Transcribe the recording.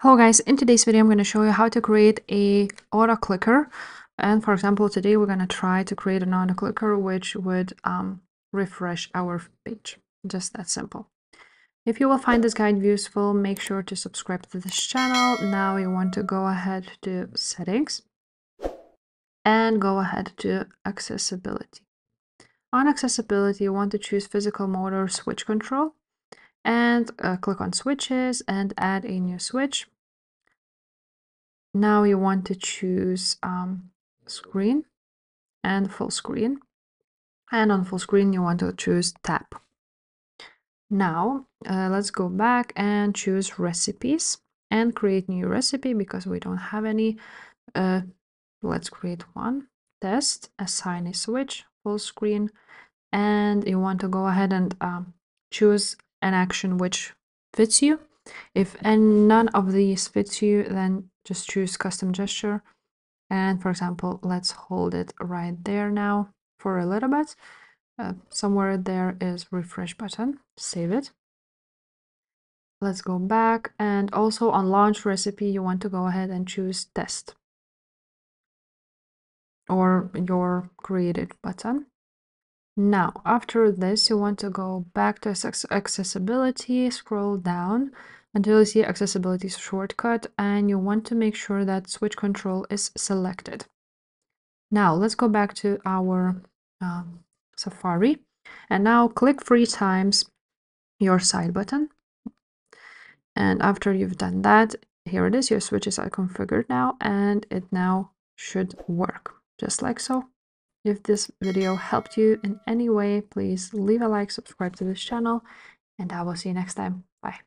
Hello guys, in today's video I'm going to show you how to create a auto clicker and for example today we're going to try to create an auto clicker which would um, refresh our page. Just that simple. If you will find this guide useful make sure to subscribe to this channel. Now you want to go ahead to settings and go ahead to accessibility. On accessibility you want to choose physical motor switch control and uh, click on switches and add a new switch. Now you want to choose um, screen and full screen. And on full screen, you want to choose tap. Now, uh, let's go back and choose recipes and create new recipe because we don't have any. Uh, let's create one. Test, assign a switch, full screen, and you want to go ahead and um, choose an action which fits you. If and none of these fits you, then just choose custom gesture. And for example, let's hold it right there now for a little bit. Uh, somewhere there is refresh button, save it. Let's go back and also on launch recipe, you want to go ahead and choose test or your created button. Now, after this, you want to go back to accessibility, scroll down until you see accessibility shortcut and you want to make sure that switch control is selected. Now, let's go back to our um, Safari and now click three times your side button. And after you've done that, here it is, your switches are configured now and it now should work just like so. If this video helped you in any way, please leave a like, subscribe to this channel, and I will see you next time. Bye.